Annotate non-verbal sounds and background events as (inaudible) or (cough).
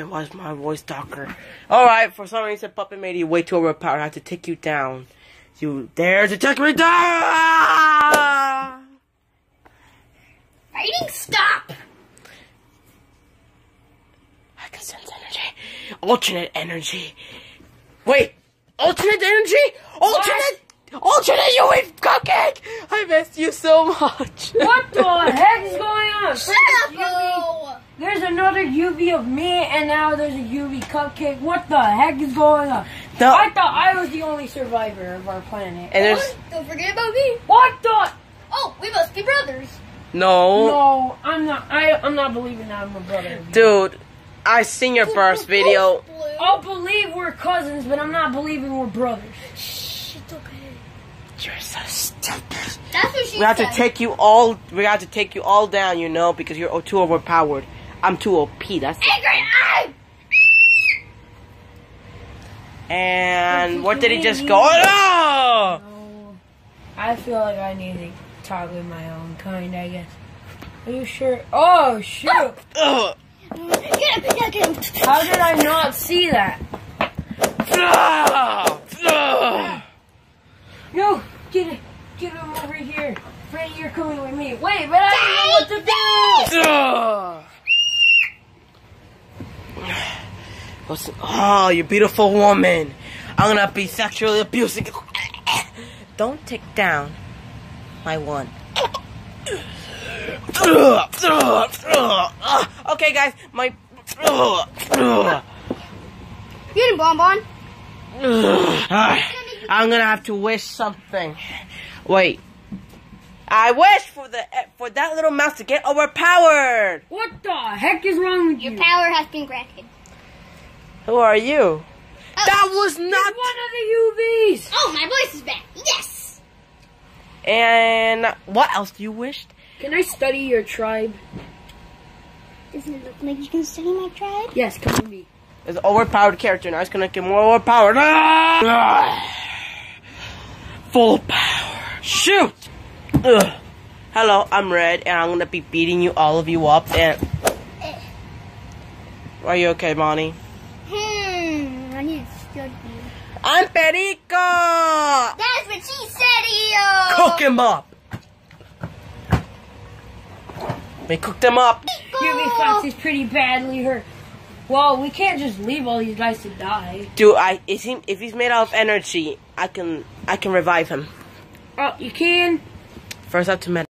Puppet was my voice darker? Alright, for some reason, Puppet made you way too overpowered. I had to take you down. You dare to take me down! Fighting stop! I can sense energy. Alternate energy. Wait, alternate energy? Alternate! Alternate, you eat cupcake! I missed you so much. What the (laughs) heck is going on? Shut First up, UV, Bo! there's another UV of me, and now there's a UV cupcake. What the heck is going on? No. I thought I was the only survivor of our planet. And there's Don't forget about me. What the? Oh, we must be brothers. no, No, I'm not. I, I'm not believing that I'm a brother. dude. I seen your first video. I'll believe we're cousins, but I'm not believing we're brothers. Shh, it's okay. You're so stupid. That's what she We have said. to take you all. We have to take you all down, you know, because you're too overpowered. I'm too OP. That's it. Angry eye! And what did he just go? Oh! No, I feel like I need to talk with my own kind. I guess. Are you sure? Oh shoot! Ugh. Get him, get him. How did I not see that? Ugh. Ugh. No, get it, get him over here. Freddy, you're coming with me. Wait, but I don't know what to do. Ugh. What's, oh, you beautiful woman. I'm gonna be sexually abusing you. Don't take down my one. Okay, guys, my. Get him, Bonbon. I'm gonna have to wish something. Wait. I wish for the for that little mouse to get overpowered. What the heck is wrong with Your you? Your power has been granted. Who are you? Oh, That was not. one of the UVs. Oh, my voice is back. Yes. And what else do you wish? Can I study your tribe? Doesn't it look like you can study my tribe? Yes, come with me. There's an overpowered character now. It's gonna get more overpowered. Ah! (sighs) Full power. Shoot! Ugh. Hello, I'm Red, and I'm gonna be beating you all of you up. And are you okay, Bonnie? Hmm, I need to study. I'm Perico. That's what she said, Eo. Cook him up. We cooked him up. UV Fox is pretty badly hurt. Well, we can't just leave all these guys to die. Dude, I is he if he's made out of energy, I can I can revive him. Oh, you can? First up to med.